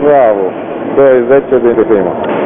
bravo, sei il vecchio di prima.